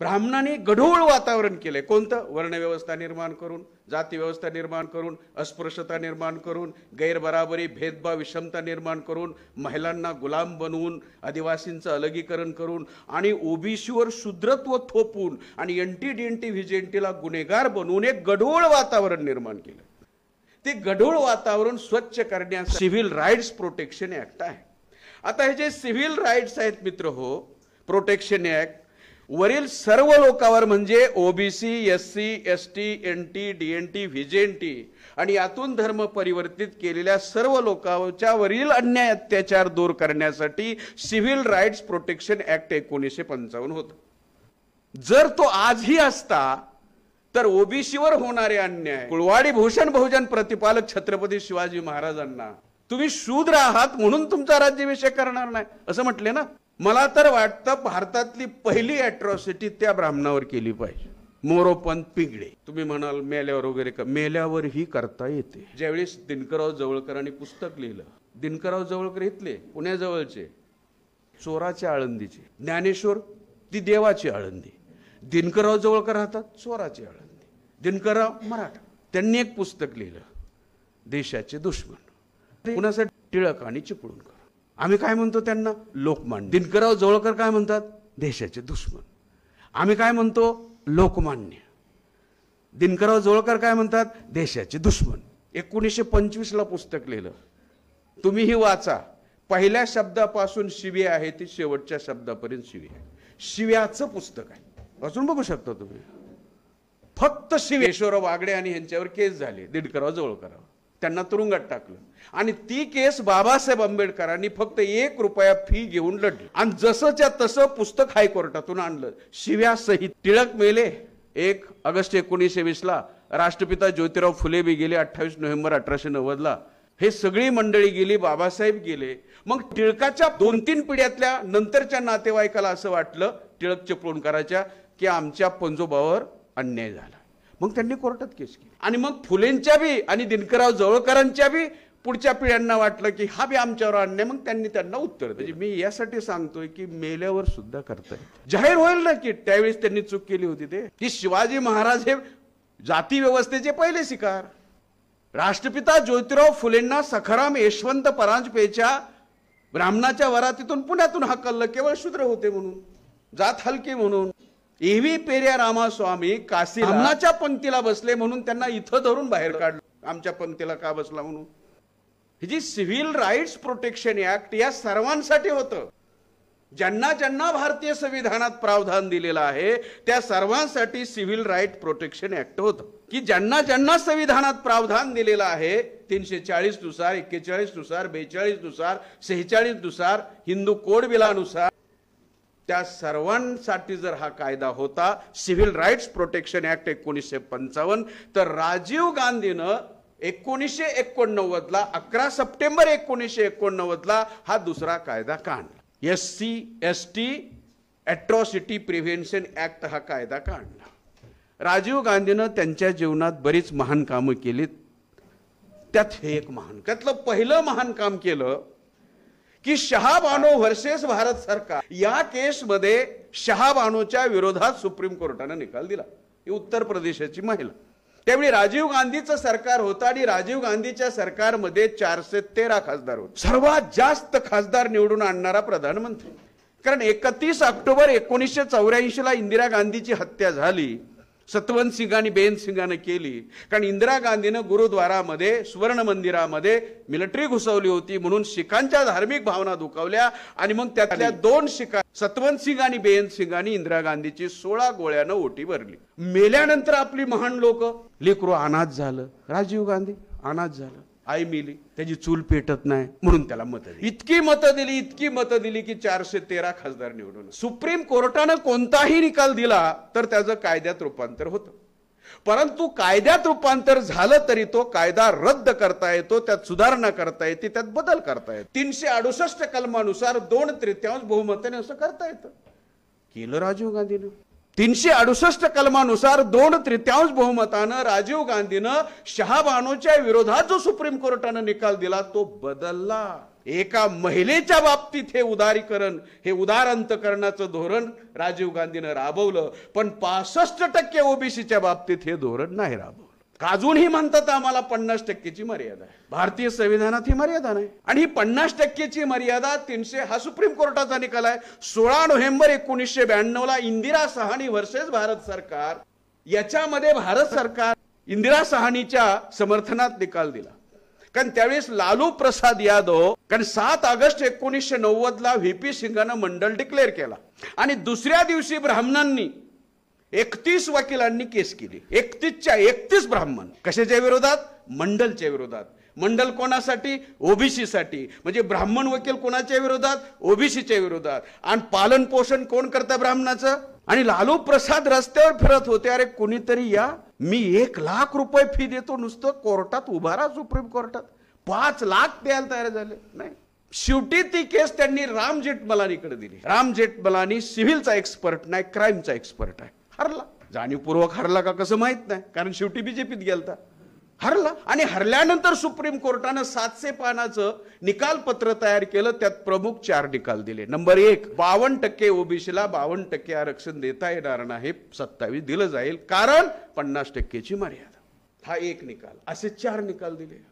ब्राह्मणाने गढूळ वातावरण केलंय. कोणतं? वर्णव्यवस्था निर्माण करून जाती व्यवस्था निर्माण करून अस्पृश्यता निर्माण करून गैरबराबरी भेदभाव विषमता निर्माण करून महिलांना गुलाम बनवून आदिवासींचं अलगीकरण करून आणि ओबीसीवर शूद्रत्व थोपून आणि N T D N T व्हिजेंटीला गुन्हेगार बनवून एक गढूळ वातावरण निर्माण केलं. ते गढूळ वातावरण स्वच्छ करण्यास सिव्हिल राईट्स प्रोटेक्शन ऍक्ट आहे. आता हे जे सिव्हिल राईट्स आहेत मित्र हो प्रोटेक्शन ऍक्ट वरील सर्व लोकांवर म्हणजे OBC S C S T N T D N T VJNT आणि यातून धर्म परिवर्तित केलेल्या सर्व लोकांच्या वरील अन्याय अत्याचार दूर करण्यासाठी सिव्हिल राईट्स प्रोटेक्शन ऍक्ट एकोणीसशे पंचावन्न होता. जर तो आजही असता तर ओबीसीवर होणारे अन्याय कुळवाडी भूषण बहुजन प्रतिपालक छत्रपती शिवाजी महाराजांना तुम्ही शूद्र आहात म्हणून तुमचा राज्याभिषेक करणार नाही असं म्हटले ना? मला तर वाटतं भारतातली पहिली अॅट्रॉसिटी त्या ब्राह्मणावर केली पाहिजे. मोरोपंत पिंगळे. तुम्ही म्हणाल मेल्यावर वगैरे मेल्यावर ही करता येते. ज्यावेळेस दिनकरराव जवळकरांनी पुस्तक लिहिलं दिनकरराव जवळकर इथले पुण्याजवळचे चोराच्या आळंदीचे. ज्ञानेश्वर ती देवाची आळंदी. दिनकरराव जवळकर राहतात चोराची आळंदी. दिनकरराव मराठा. त्यांनी एक पुस्तक लिहिलं देशाचे दुश्मन. कुणासाठी टिळक आणि चिपळूणकर. आम्ही काय म्हणतो त्यांना? लोकमान्य. दिनकरराव जवळकर काय म्हणतात? देशाचे दुश्मन. आम्ही काय म्हणतो? लोकमान्य. दिनकरराव जवळकर काय म्हणतात? देशाचे दुश्मन. एकोणीसशे पंचवीसला पुस्तक लिहिलं. तुम्हीही वाचा. पहिल्या शब्दापासून शिवी आहे ती शेवटच्या शब्दापर्यंत शिवी आहे. शिव्याचं पुस्तक आहे. वाचून बघू शकता तुम्ही. फक्त शिवेश्वर वागडे आणि यांच्यावर केस झाले. दिडकराव जोळकराव त्यांना तुरुंगात टाकलं. आणि ती केस बाबासाहेब आंबेडकरांनी फक्त एक रुपया फी घेऊन लढली. आणि जसंच्या तसं पुस्तक हायकोर्टातून आणलं. शिव्यासहित टिळक मेले. एक ऑगस्ट एकोणीसशे वीसला राष्ट्रपिता ज्योतिराव फुले बी गेले. अठ्ठावीस नोव्हेंबर अठराशे नव्वदला. हे सगळी मंडळी गेली बाबासाहेब गेले. मग टिळकाच्या दोन तीन पिढ्यातल्या नंतरच्या नातेवाईकाला असं वाटलं टिळक चिपळूणकराच्या की आमच्या पंजोबावर अन्याय झाला. मग त्यांनी कोर्टात केस केली. आणि मग फुलेंच्या बी आणि दिनकरराव जवळकरांच्या बी पुढच्या पिढ्यांना वाटलं की हा बी आमच्यावर आणणे मग त्यांनी त्यांना उत्तर म्हणजे मी यासाठी सांगतोय की मेल्यावर सुद्धा करताय जाहीर होईल ना की त्यावेळेस त्यांनी चूक केली होती ते. की शिवाजी महाराज हे जाती व्यवस्थेचे पहिले शिकार. राष्ट्रपिता ज्योतिराव फुलेंना सखाराम यशवंत परांजपेच्या ब्राह्मणाच्या वरातीतून पुण्यातून हाकललं केवळ शूद्र होते म्हणून जात हलके म्हणून एव्ही पेरिया रामास्वामी काशी ब्राह्मणाच्या पंक्तीला बसले म्हणून त्यांना इथं धरून बाहेर काढलं. आमच्या पंक्तीला का बसला म्हणून? ही जी सिव्हिल राईट्स प्रोटेक्शन ऍक्ट या सर्वांसाठी होतं. ज्यांना ज्यांना भारतीय संविधानात प्रावधान दिलेलं आहे त्या सर्वांसाठी सिव्हिल राईट प्रोटेक्शन ऍक्ट होतं. की ज्यांना ज्यांना संविधानात प्रावधान दिलेलं आहे तीनशे चाळीसनुसार एक्केचाळीसनुसार बेचाळीसनुसार सेहेचाळीसनुसार हिंदू कोड बिलानुसार त्या सर्वांसाठी जर हा कायदा होता सिव्हिल राईट्स प्रोटेक्शन ॲक्ट एकोणीसशे पंचावन्न तर राजीव गांधीनं एकोणीसशे एकोणनव्वदला अकरा सप्टेंबर एकोणीसशे एकोणनव्वदला हा दुसरा कायदा काढला. S C S T atrocity prevention act हा कायदा काढला. राजीव गांधीनं त्यांच्या जीवनात बरीच महान कामं केलीत. त्यात हे एक महान त्यातलं पहिलं महान काम केलं की शहाबानो व्हर्सेस भारत सरकार. या केसमध्ये शहाबानोच्या विरोधात सुप्रीम कोर्टानं निकाल दिला. ही उत्तर प्रदेशाची महिला. त्यावेळी राजीव गांधीचं सरकार होतं आणि राजीव गांधीच्या सरकारमध्ये चारशे तेरा खासदार होते. सर्वात जास्त खासदार निवडून आणणारा प्रधानमंत्री. कारण एकतीस ऑक्टोबर एकोणीसशे चौऱ्याऐंशीला इंदिरा गांधीची हत्या झाली. सतवंत सिंगाने बेन सिंगानं केली. कारण इंदिरा गांधीनं गुरुद्वारामध्ये सुवर्ण मंदिरामध्ये मिलिटरी घुसवली होती म्हणून शिखांच्या धार्मिक भावना दुखावल्या आणि मग त्यातल्या दोन शिखा सतवंत सिंग आणि बेन सिंगानी इंदिरा गांधीची सोळा गोळ्यानं ओटी भरली. मेल्यानंतर आपली महान लोक लेकरू अनाथ झालं. राजीव गांधी अनाथ झालं. आई मिली त्याची चूल पेटत नाही म्हणून त्याला मतं दिली. इतकी मतं दिली इतकी मतं दिली की चारशे तेरा खासदार निवडून सुप्रीम कोर्टानं कोणताही निकाल दिला तर त्याचं कायद्यात रूपांतर होतं. परंतु कायद्यात रूपांतर झालं तरी तो कायदा रद्द करता येतो त्यात सुधारणा करता येते त्यात बदल करता येतो. तीनशे अडुसष्ट कलमानुसार दोन तृतीयांश बहुमताने असं करता येतं. केलं राजीव गांधीनं. तीनशे अडुसष्ट कलमानुसार दोन तृतीयांश बहुमतानं राजीव गांधीनं शहाबानूच्या विरोधात जो सुप्रीम कोर्टानं निकाल दिला तो बदलला. एका महिलेच्या बाबतीत हे उदारीकरण हे उदार अंतकरणाचं धोरण राजीव गांधीनं राबवलं. पण पासष्ट टक्के ओबीसीच्या बाबतीत हे धोरण नाही राबवलं. अजूनही म्हणतात आम्हाला पन्नास टक्केची मर्यादा आहे. भारतीय संविधानात ही मर्यादा नाही. आणि ही पन्नास टक्केची मर्यादा तीनशे हा सुप्रीम कोर्टाचा निकाल आहे. सोळा नोव्हेंबर एकोणीसशे ब्याण्णव ला इंदिरा सहानी व्हर्सेस भारत सरकार याच्यामध्ये भारत सरकार इंदिरा सहानीच्या समर्थनात निकाल दिला. कारण त्यावेळेस लालू प्रसाद यादव कारण सात ऑगस्ट एकोणीसशे नव्वद ला व्हीपी सिंगानं मंडल डिक्लेअर केला. आणि दुसऱ्या दिवशी ब्राह्मणांनी एकतीस वकिलांनी केस केली. एकतीसच्या एकतीस ब्राह्मण. कशाच्या विरोधात? मंडलच्या विरोधात. मंडल कोणासाठी? ओबीसीसाठी. म्हणजे ब्राह्मण वकील कोणाच्या विरोधात? ओबीसीच्या विरोधात. आणि पालन पोषण कोण करतं ब्राह्मणाचं? आणि लालू प्रसाद रस्त्यावर फिरत होते. अरे कोणीतरी या. मी एक लाख रुपये फी देतो. नुसतं कोर्टात उभा राहा सुप्रीम कोर्टात. पाच लाख द्यायला तयार झाले. नाही. शेवटी ती केस त्यांनी राम जेठमलानीकडे दिली. राम जेठमलानी सिव्हिलचा एक्सपर्ट नाही क्राईमचा एक्सपर्ट आहे. हरला. जाणीवपूर्वक हरला का कसं माहीत नाही कारण शेवटी बीजेपीत गेलता. हरला आणि हरल्यानंतर सुप्रीम कोर्टानं सातशे पानाचं निकाल पत्र तयार केलं त्यात प्रमुख चार निकाल दिले. नंबर एक बावन्न टक्के ओबीसीला बावन्न टक्के आरक्षण देता येणार नाही सत्तावीस दिलं जाईल कारण पन्नास टक्केची मर्यादा. हा एक निकाल असे चार निकाल दिले.